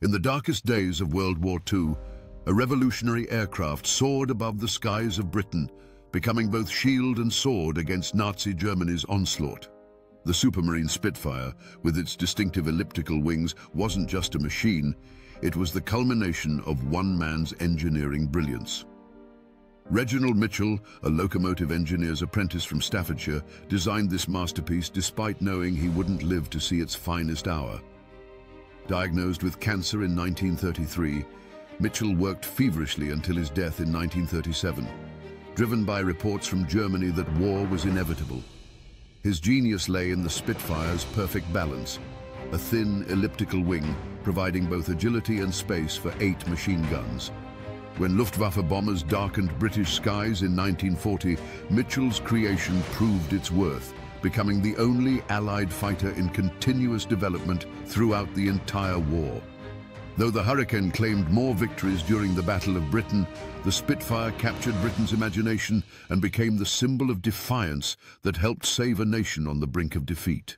In the darkest days of World War II, a revolutionary aircraft soared above the skies of Britain, becoming both shield and sword against Nazi Germany's onslaught. The Supermarine Spitfire, with its distinctive elliptical wings, wasn't just a machine, it was the culmination of one man's engineering brilliance. Reginald Mitchell, a locomotive engineer's apprentice from Staffordshire, designed this masterpiece despite knowing he wouldn't live to see its finest hour. Diagnosed with cancer in 1933, Mitchell worked feverishly until his death in 1937, driven by reports from Germany that war was inevitable. His genius lay in the Spitfire's perfect balance, a thin elliptical wing providing both agility and space for eight machine guns. When Luftwaffe bombers darkened British skies in 1940, Mitchell's creation proved its worth, becoming the only Allied fighter in continuous development throughout the entire war. Though the Hurricane claimed more victories during the Battle of Britain, the Spitfire captured Britain's imagination and became the symbol of defiance that helped save a nation on the brink of defeat.